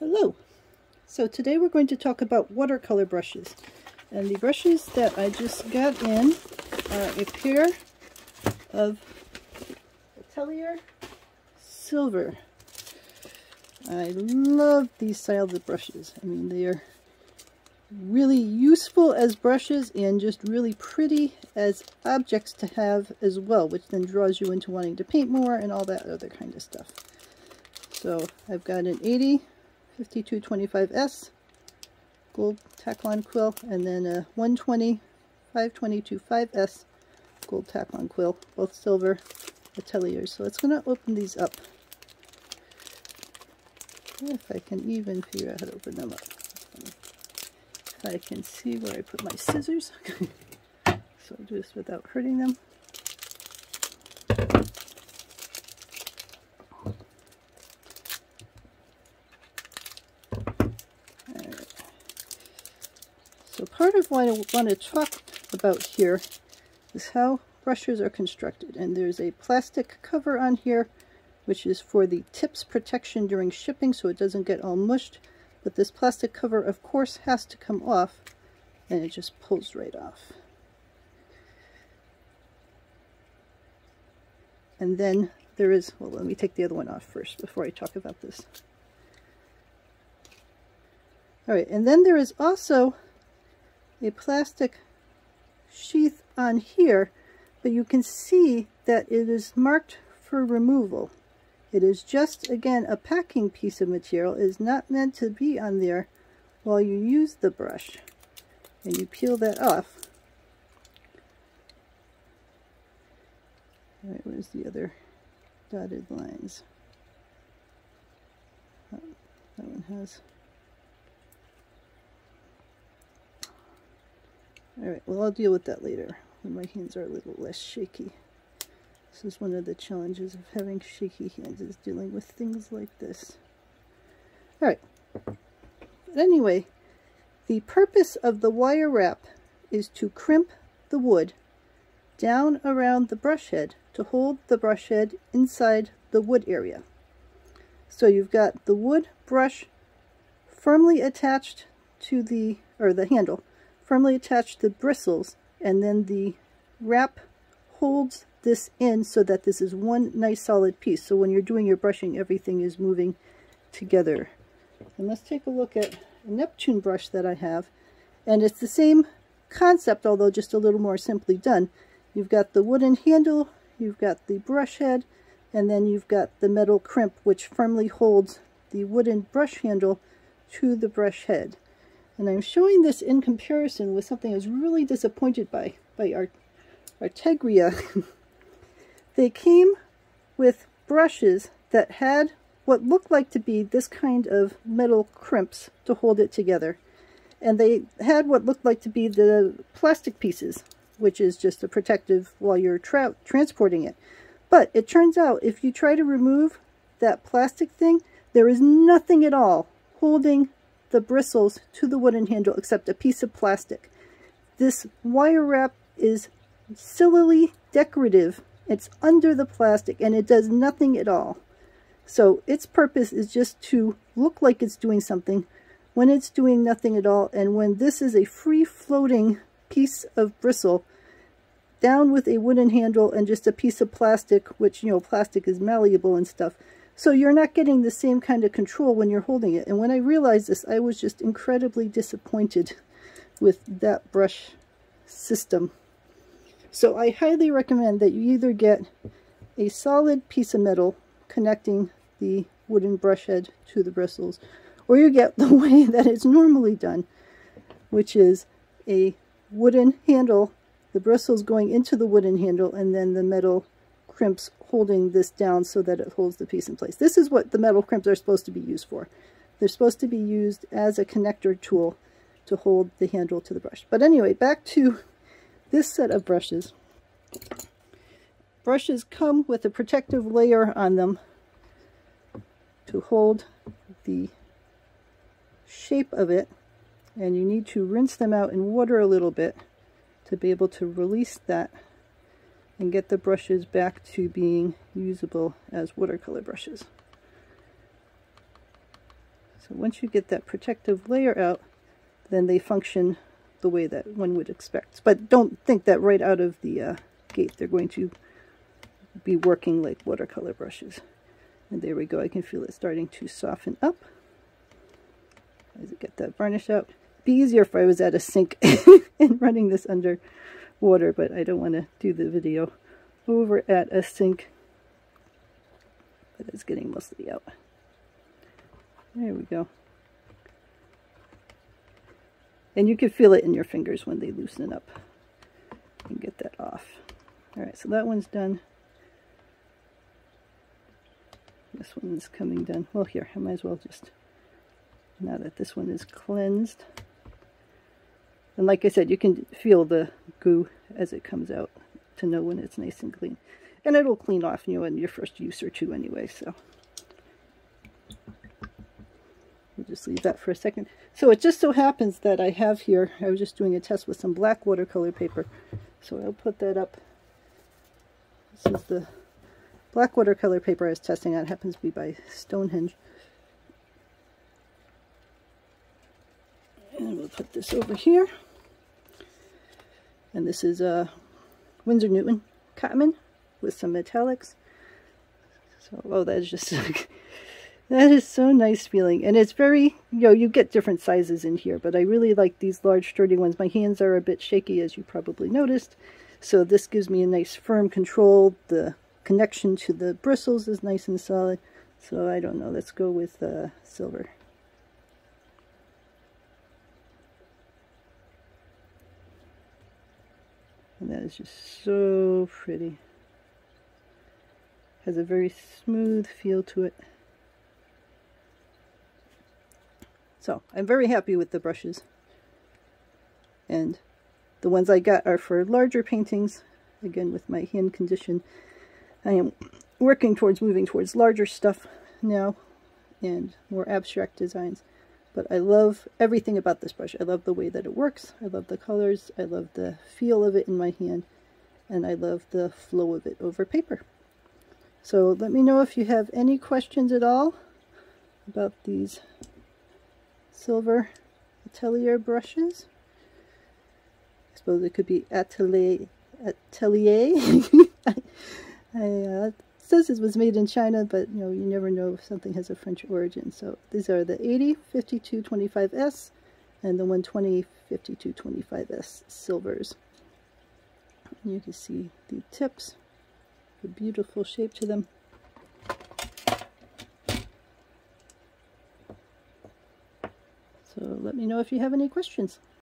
Hello! So today we're going to talk about watercolor brushes. And the brushes that I just got in are a pair of Atelier Silver. I love these styles of brushes. I mean, they are really useful as brushes and just really pretty as objects to have as well, which then draws you into wanting to paint more and all that other kind of stuff. So I've got an 80 5225S gold Taklon quill and then a 120 5225S gold Taklon quill, both silver ateliers. So it's going to open these up. If I can even figure out how to open them up. If I can see where I put my scissors. so I'll do this without hurting them. So part of what I want to talk about here is how brushes are constructed. And there's a plastic cover on here, which is for the tips protection during shipping so it doesn't get all mushed. But this plastic cover, of course, has to come off, and it just pulls right off. And then there is, well, let me take the other one off first before I talk about this. All right, and then there is also a plastic sheath on here, but you can see that it is marked for removal. It is just, again, a packing piece of material. It is not meant to be on there while you use the brush. And you peel that off. All right, where's the other dotted lines? Oh, that one has Alright, well I'll deal with that later when my hands are a little less shaky. This is one of the challenges of having shaky hands is dealing with things like this. Alright, but anyway, the purpose of the wire wrap is to crimp the wood down around the brush head to hold the brush head inside the wood area. So you've got the wood brush firmly attached to the, or the handle, firmly attached the bristles and then the wrap holds this in so that this is one nice solid piece. So when you're doing your brushing, everything is moving together. And let's take a look at a Neptune brush that I have. And it's the same concept, although just a little more simply done. You've got the wooden handle, you've got the brush head, and then you've got the metal crimp, which firmly holds the wooden brush handle to the brush head. And I'm showing this in comparison with something I was really disappointed by, by Art Artegria. they came with brushes that had what looked like to be this kind of metal crimps to hold it together. And they had what looked like to be the plastic pieces, which is just a protective while you're tra transporting it. But it turns out if you try to remove that plastic thing, there is nothing at all holding the bristles to the wooden handle except a piece of plastic. This wire wrap is sillily decorative. It's under the plastic and it does nothing at all. So its purpose is just to look like it's doing something when it's doing nothing at all. And when this is a free-floating piece of bristle down with a wooden handle and just a piece of plastic, which, you know, plastic is malleable and stuff, so you're not getting the same kind of control when you're holding it. And when I realized this, I was just incredibly disappointed with that brush system. So I highly recommend that you either get a solid piece of metal connecting the wooden brush head to the bristles, or you get the way that it's normally done, which is a wooden handle, the bristles going into the wooden handle, and then the metal crimps holding this down so that it holds the piece in place. This is what the metal crimps are supposed to be used for. They're supposed to be used as a connector tool to hold the handle to the brush. But anyway, back to this set of brushes. Brushes come with a protective layer on them to hold the shape of it and you need to rinse them out in water a little bit to be able to release that and get the brushes back to being usable as watercolor brushes. So once you get that protective layer out, then they function the way that one would expect. But don't think that right out of the uh, gate they're going to be working like watercolor brushes. And there we go. I can feel it starting to soften up. As I get that varnish out. It'd be easier if I was at a sink and running this under water, but I don't want to do the video over at a sink. But it's getting mostly out. There we go. And you can feel it in your fingers when they loosen up. And get that off. Alright, so that one's done. This one is coming done. Well, here, I might as well just, now that this one is cleansed. And like I said, you can feel the goo as it comes out to know when it's nice and clean. And it'll clean off you in your first use or two anyway, so. We'll just leave that for a second. So it just so happens that I have here, I was just doing a test with some black watercolor paper. So I'll put that up. This is the black watercolor paper I was testing on. It happens to be by Stonehenge. And put this over here. And this is a Winsor Newton Cotman with some metallics. So, oh, that's just That is so nice feeling. And it's very, you know, you get different sizes in here, but I really like these large sturdy ones. My hands are a bit shaky, as you probably noticed. So this gives me a nice firm control. The connection to the bristles is nice and solid. So I don't know, let's go with uh, silver. And that is just so pretty. Has a very smooth feel to it. So I'm very happy with the brushes. And the ones I got are for larger paintings. Again, with my hand condition, I am working towards moving towards larger stuff now and more abstract designs. But I love everything about this brush. I love the way that it works. I love the colors. I love the feel of it in my hand. And I love the flow of it over paper. So let me know if you have any questions at all about these silver atelier brushes. I suppose it could be atelier. atelier. I, uh, says it was made in China, but you know you never know if something has a French origin. So these are the 80 5225S and the 120 5225S silvers. You can see the tips, the beautiful shape to them. So let me know if you have any questions.